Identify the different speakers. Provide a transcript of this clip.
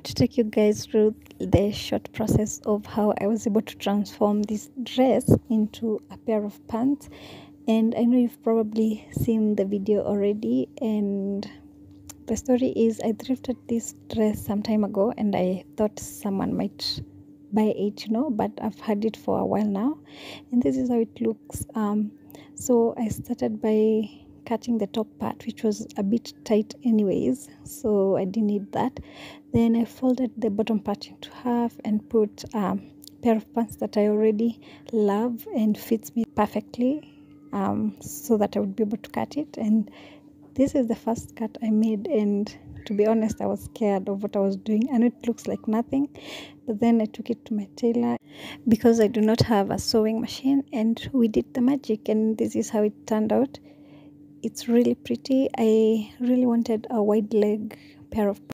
Speaker 1: want to take you guys through the short process of how I was able to transform this dress into a pair of pants. And I know you've probably seen the video already. And the story is I thrifted this dress some time ago and I thought someone might buy it, you know, but I've had it for a while now. And this is how it looks. Um, so I started by cutting the top part which was a bit tight anyways so i didn't need that. Then i folded the bottom part into half and put a pair of pants that i already love and fits me perfectly um, so that i would be able to cut it. And this is the first cut i made and to be honest i was scared of what i was doing and it looks like nothing. But then i took it to my tailor because i do not have a sewing machine and we did the magic and this is how it turned out it's really pretty. I really wanted a wide leg pair of